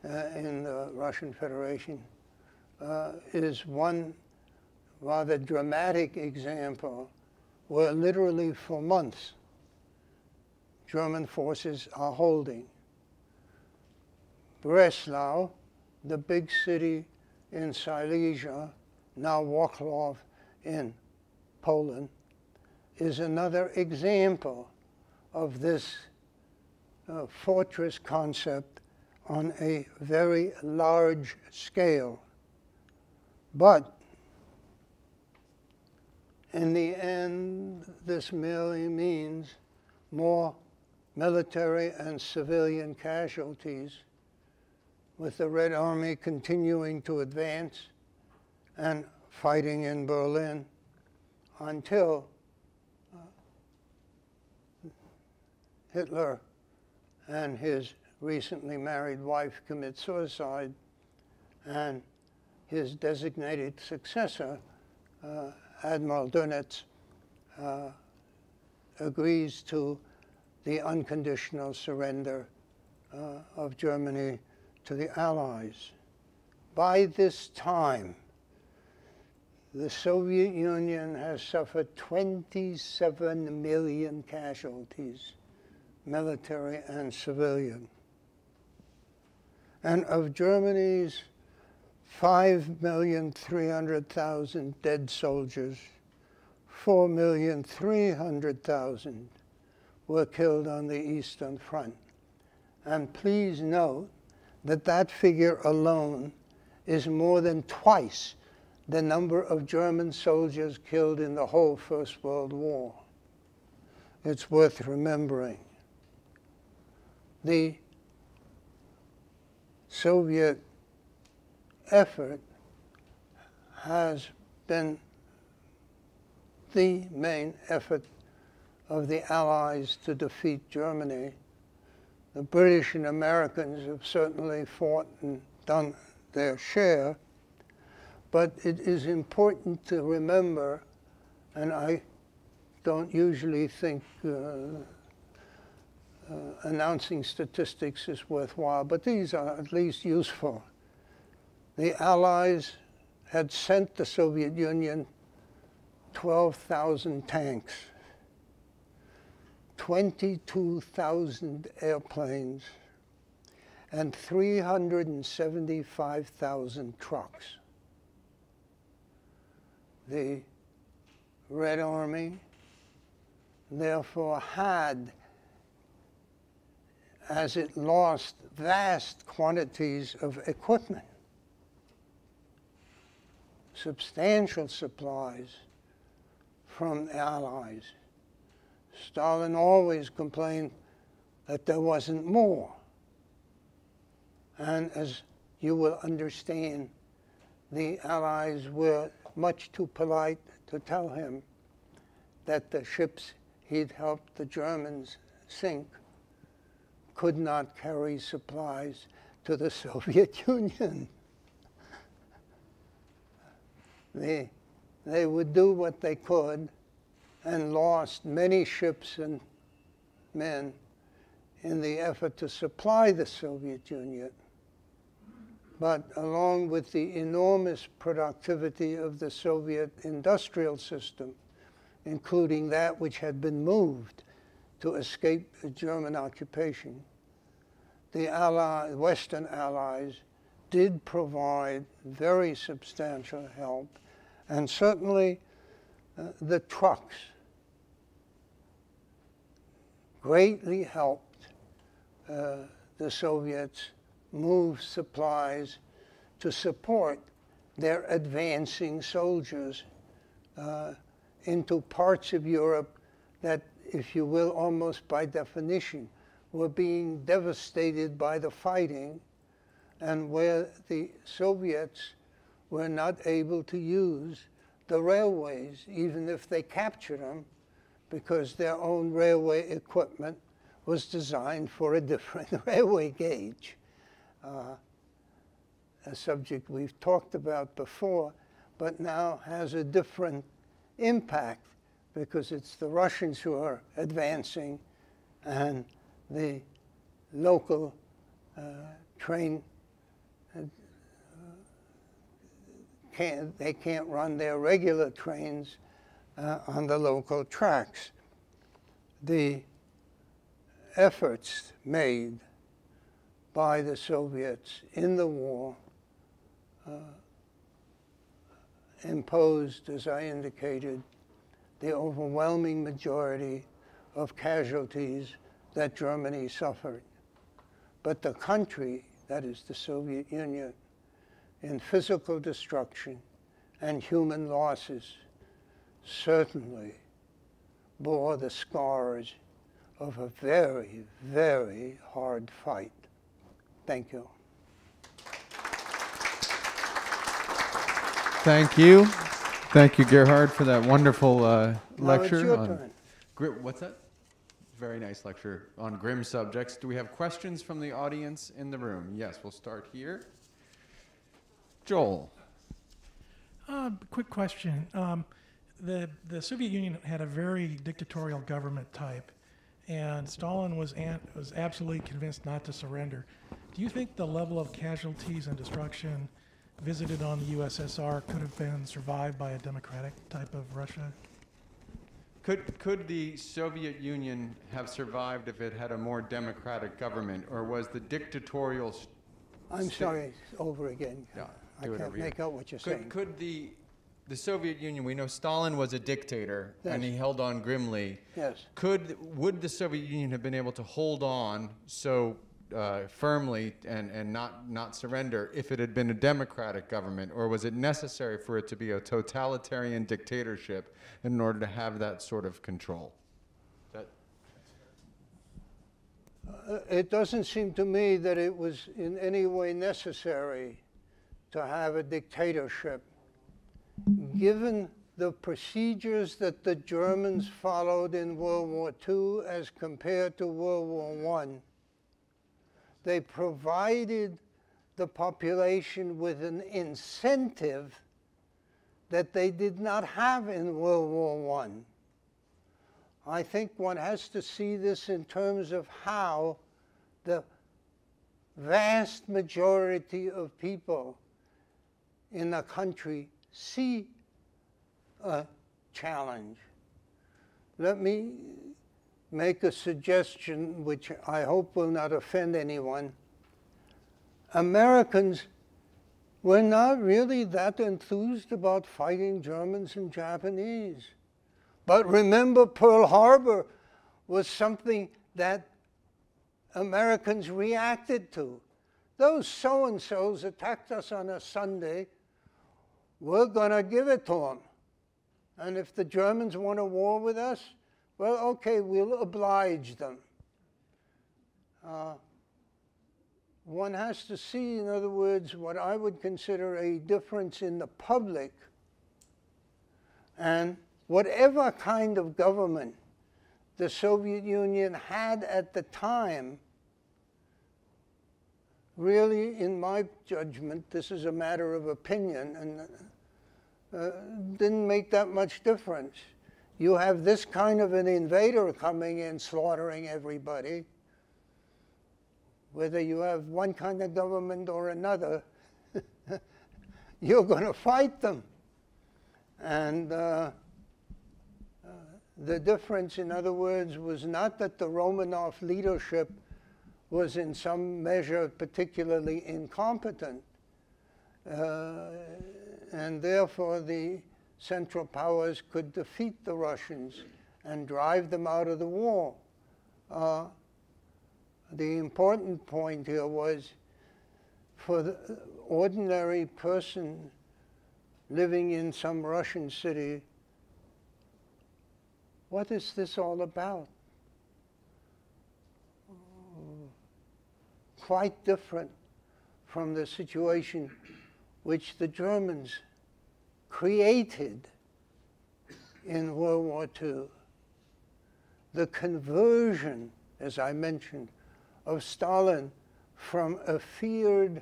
uh, in the Russian Federation, uh, is one rather dramatic example where literally for months German forces are holding. Breslau, the big city in Silesia, now Wrocław in Poland, is another example of this uh, fortress concept on a very large scale. But in the end, this merely means more military and civilian casualties, with the Red Army continuing to advance and fighting in Berlin until Hitler and his recently married wife commit suicide and his designated successor, uh, Admiral Dönitz, uh, agrees to the unconditional surrender uh, of Germany to the Allies. By this time, the Soviet Union has suffered 27 million casualties, military and civilian. And of Germany's 5,300,000 dead soldiers, 4,300,000 were killed on the Eastern Front. And please note that that figure alone is more than twice the number of German soldiers killed in the whole First World War. It's worth remembering. The Soviet effort has been the main effort of the Allies to defeat Germany. The British and Americans have certainly fought and done their share, but it is important to remember, and I don't usually think uh, uh, announcing statistics is worthwhile, but these are at least useful. The Allies had sent the Soviet Union 12,000 tanks, 22,000 airplanes, and 375,000 trucks. The Red Army therefore had, as it lost vast quantities of equipment, substantial supplies from the Allies. Stalin always complained that there wasn't more. And as you will understand, the Allies were much too polite to tell him that the ships he'd helped the Germans sink could not carry supplies to the Soviet Union. They, they would do what they could and lost many ships and men in the effort to supply the Soviet Union. But along with the enormous productivity of the Soviet industrial system, including that which had been moved to escape the German occupation, the Allies, Western Allies did provide very substantial help, and certainly uh, the trucks greatly helped uh, the Soviets move supplies to support their advancing soldiers uh, into parts of Europe that, if you will, almost by definition, were being devastated by the fighting and where the Soviets were not able to use the railways, even if they captured them, because their own railway equipment was designed for a different railway gauge. Uh, a subject we've talked about before, but now has a different impact because it's the Russians who are advancing and the local uh, train uh, can't, they can't run their regular trains uh, on the local tracks. The efforts made by the Soviets in the war uh, imposed, as I indicated, the overwhelming majority of casualties that Germany suffered. But the country, that is the Soviet Union, in physical destruction and human losses, certainly bore the scars of a very, very hard fight. Thank you. Thank you. Thank you, Gerhard, for that wonderful uh, lecture. Now it's your on turn. Gri- what's that? Very nice lecture on grim subjects. Do we have questions from the audience in the room? Yes, we'll start here. Joel. Uh, quick question. Um, the, the Soviet Union had a very dictatorial government type, and Stalin was, an, was absolutely convinced not to surrender. Do you think the level of casualties and destruction visited on the USSR could have been survived by a democratic type of Russia? Could, could the Soviet Union have survived if it had a more democratic government, or was the dictatorial? I'm sta- sorry, over again. Yeah, I can't over here. make out what you're saying. Could, could the, the Soviet Union, we know Stalin was a dictator and he held on grimly. Yes. Could, would the Soviet Union have been able to hold on so uh, firmly and, and not, not surrender if it had been a democratic government? Or was it necessary for it to be a totalitarian dictatorship in order to have that sort of control? That, Uh, It doesn't seem to me that it was in any way necessary to have a dictatorship. Given the procedures that the Germans followed in World War II as compared to World War I, they provided the population with an incentive that they did not have in World War I. I think one has to see this in terms of how the vast majority of people in the country see a challenge. Let me make a suggestion which I hope will not offend anyone. Americans were not really that enthused about fighting Germans and Japanese. But remember, Pearl Harbor was something that Americans reacted to. Those so and so's attacked us on a Sunday. We're going to give it to them. And if the Germans want a war with us, well, okay, we'll oblige them. Uh, one has to see, in other words, what I would consider a difference in the public and whatever kind of government the Soviet Union had at the time, really, in my judgment, this is a matter of opinion, and uh, didn't make that much difference. You have this kind of an invader coming in, slaughtering everybody, whether you have one kind of government or another, you're going to fight them. And uh, uh, the difference, in other words, was not that the Romanov leadership was in some measure particularly incompetent, uh, and therefore the Central Powers could defeat the Russians and drive them out of the war. Uh, the important point here was for the ordinary person living in some Russian city, what is this all about? Quite different from the situation which the Germans created in World War II. The conversion, as I mentioned, of Stalin from a feared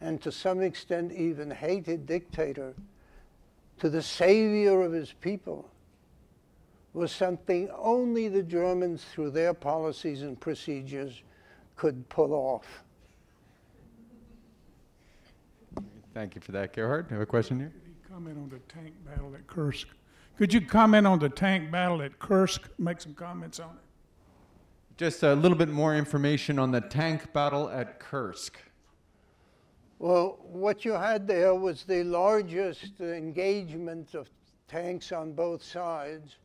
and to some extent even hated dictator to the savior of his people was something only the Germans, through their policies and procedures, could pull off. Thank you for that, Gerhard. You have a question here? Could you comment on the tank battle at Kursk? Could you comment on the tank battle at Kursk? Make some comments on it. Just a little bit more information on the tank battle at Kursk. Well, what you had there was the largest engagement of tanks on both sides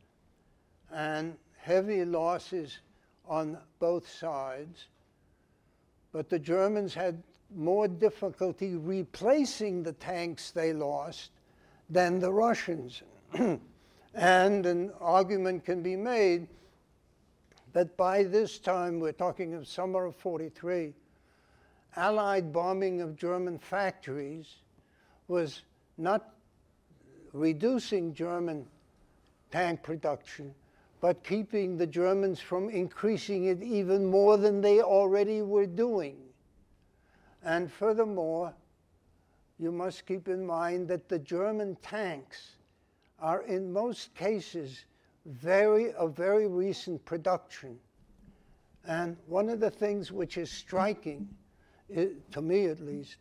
and heavy losses on both sides. But the Germans had more difficulty replacing the tanks they lost than the Russians. and an argument can be made that by this time, we're talking of summer of 43, Allied bombing of German factories was not reducing German tank production, but keeping the Germans from increasing it even more than they already were doing. And furthermore, you must keep in mind that the German tanks are in most cases very, of very recent production. And one of the things which is striking, to me at least,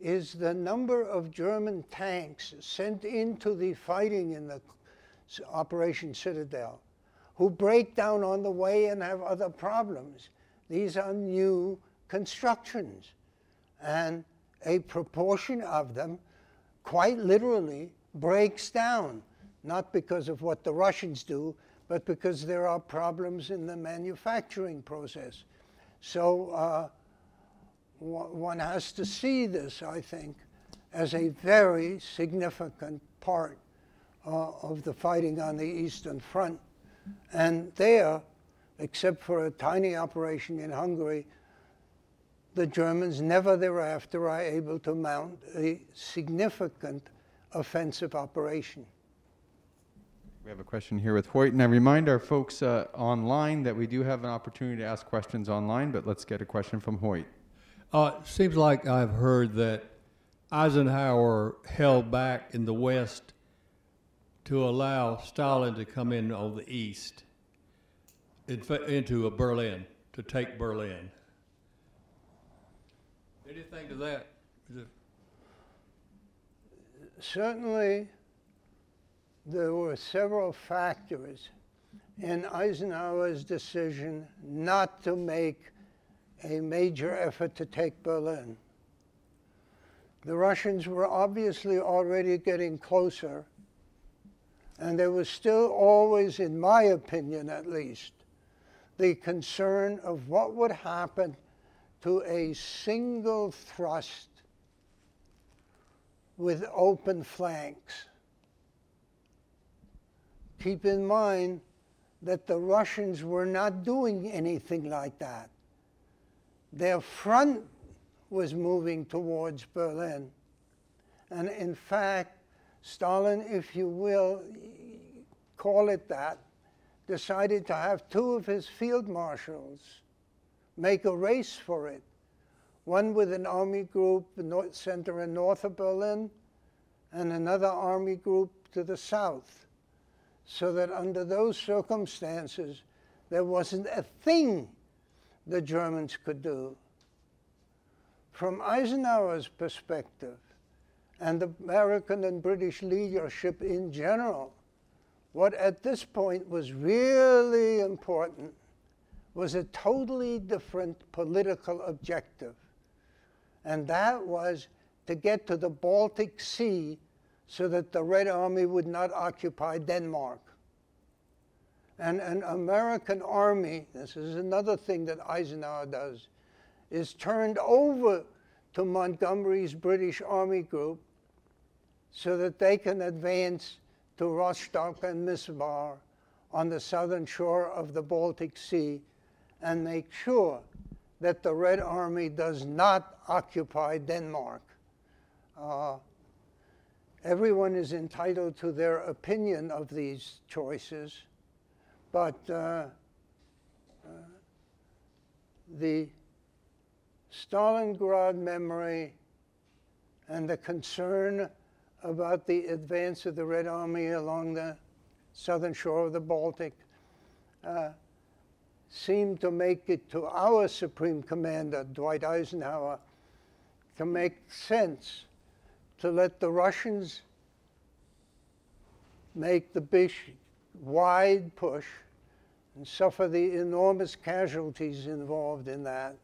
is the number of German tanks sent into the fighting in the Operation Citadel who break down on the way and have other problems. These are new constructions. And a proportion of them, quite literally, breaks down, not because of what the Russians do, but because there are problems in the manufacturing process. So uh, one has to see this, I think, as a very significant part uh, of the fighting on the Eastern Front. And there, except for a tiny operation in Hungary, the Germans never thereafter are able to mount a significant offensive operation. We have a question here with Hoyt, and I remind our folks uh, online that we do have an opportunity to ask questions online, but let's get a question from Hoyt. Uh, it seems like I've heard that Eisenhower held back in the West to allow Stalin to come in on the East into Berlin, to take Berlin. That? Certainly, there were several factors in Eisenhower's decision not to make a major effort to take Berlin. The Russians were obviously already getting closer, and there was still always, in my opinion at least, the concern of what would happen to a single thrust with open flanks. Keep in mind that the Russians were not doing anything like that. Their front was moving towards Berlin. And in fact, Stalin, if you will call it that, decided to have two of his field marshals make a race for it. One with an army group north, center and north of Berlin, and another army group to the south. So that under those circumstances, there wasn't a thing the Germans could do. From Eisenhower's perspective, and the American and British leadership in general, what at this point was really important was a totally different political objective. And that was to get to the Baltic Sea so that the Red Army would not occupy Denmark. And an American army, this is another thing that Eisenhower does, is turned over to Montgomery's British Army Group so that they can advance to Rostock and Wismar on the southern shore of the Baltic Sea and make sure that the Red Army does not occupy Denmark. Uh, everyone is entitled to their opinion of these choices, but uh, uh, the Stalingrad memory and the concern about the advance of the Red Army along the southern shore of the Baltic uh, seemed to make it to our Supreme Commander, Dwight Eisenhower, to make sense to let the Russians make the big, wide push and suffer the enormous casualties involved in that.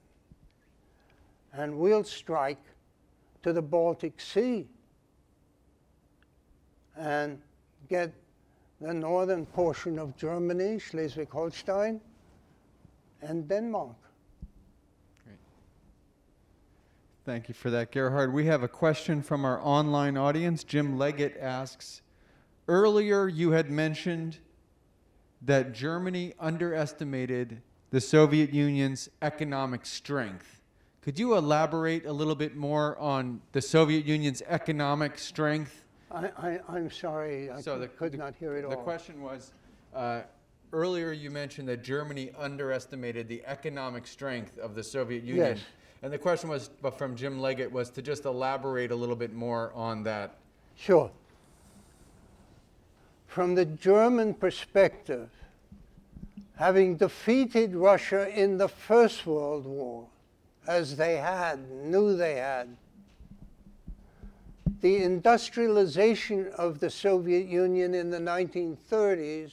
And we'll strike to the Baltic Sea and get the northern portion of Germany, Schleswig Holstein, and Denmark. Great. Thank you for that, Gerhard. We have a question from our online audience. Jim Leggett asks Earlier, you had mentioned that Germany underestimated the Soviet Union's economic strength. Could you elaborate a little bit more on the Soviet Union's economic strength? I, I, I'm sorry, I So could, the- could the- not hear it The all. The question was, uh, earlier you mentioned that Germany underestimated the economic strength of the Soviet Union. Yes. And the question was, but from Jim Leggett, was to just elaborate a little bit more on that. Sure. From the German perspective, having defeated Russia in the First World War, as they had, knew they had, the industrialization of the Soviet Union in the 1930s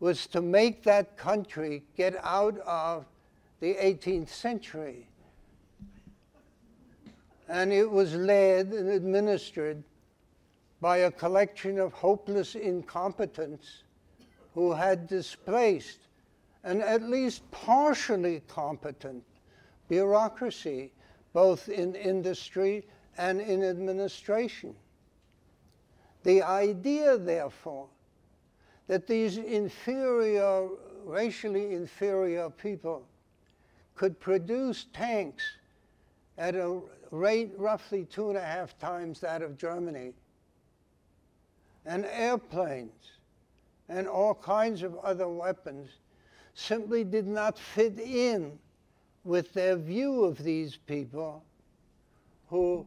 was to make that country get out of the 18th century. And it was led and administered by a collection of hopeless incompetents who had displaced an at least partially competent bureaucracy, both in industry and in administration. The idea, therefore, that these inferior, racially inferior people could produce tanks at a rate roughly two and a half times that of Germany, and airplanes, and all kinds of other weapons simply did not fit in with their view of these people who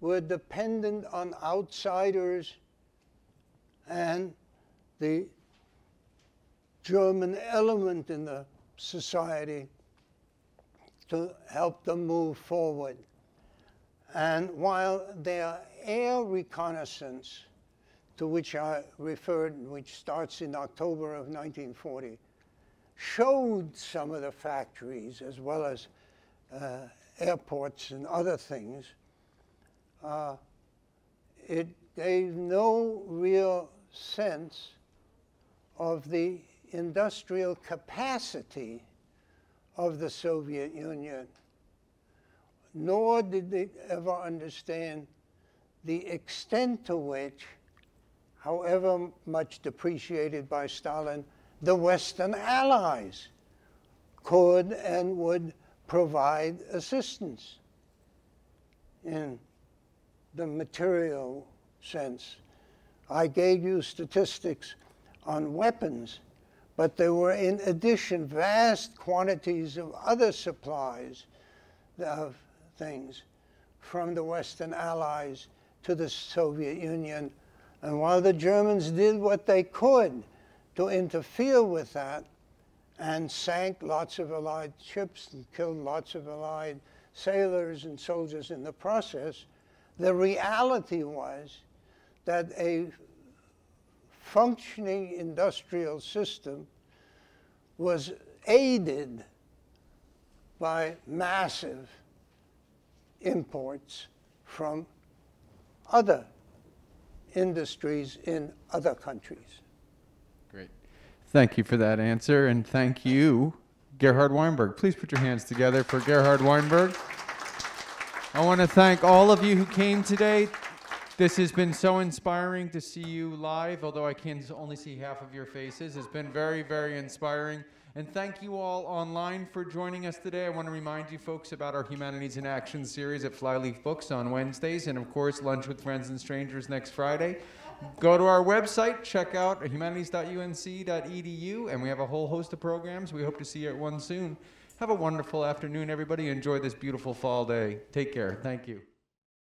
were dependent on outsiders and the German element in the society to help them move forward. And while their air reconnaissance, to which I referred, which starts in October of 1940, showed some of the factories as well as uh, airports and other things, uh, it gave no real sense of the industrial capacity of the Soviet Union, nor did they ever understand the extent to which, however much depreciated by Stalin, the Western allies could and would provide assistance in the material sense. I gave you statistics on weapons, but there were in addition vast quantities of other supplies of things from the Western Allies to the Soviet Union. And while the Germans did what they could to interfere with that and sank lots of Allied ships and killed lots of Allied sailors and soldiers in the process, the reality was that a functioning industrial system was aided by massive imports from other industries in other countries. Great. Thank you for that answer, and thank you, Gerhard Weinberg. Please put your hands together for Gerhard Weinberg. I want to thank all of you who came today. This has been so inspiring to see you live, although I can only see half of your faces. It's been very, very inspiring. And thank you all online for joining us today. I want to remind you folks about our Humanities in Action series at Flyleaf Books on Wednesdays, and of course, Lunch with Friends and Strangers next Friday. Go to our website, check out humanities.unc.edu, and we have a whole host of programs. We hope to see you at one soon. Have a wonderful afternoon, everybody. Enjoy this beautiful fall day. Take care. Thank you.